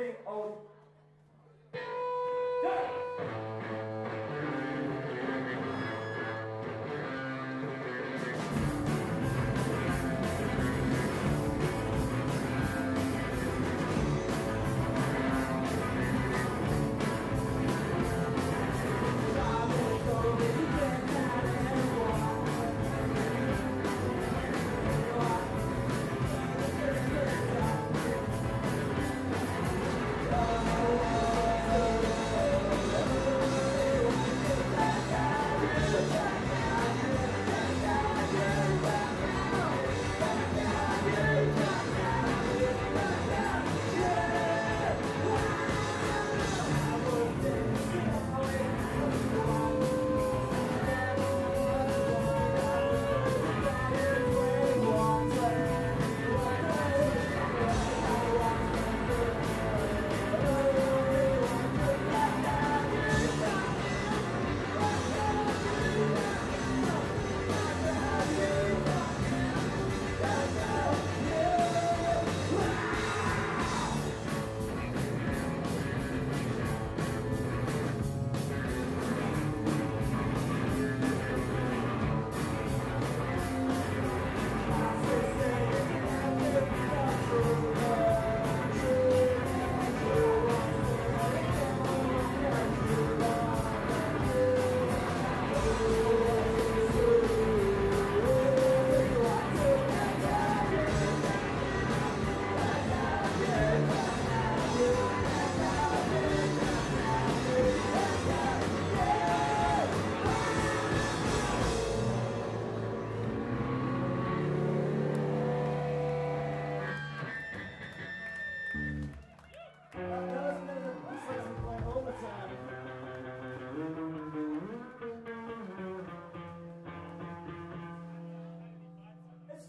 being owed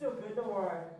still good, don't.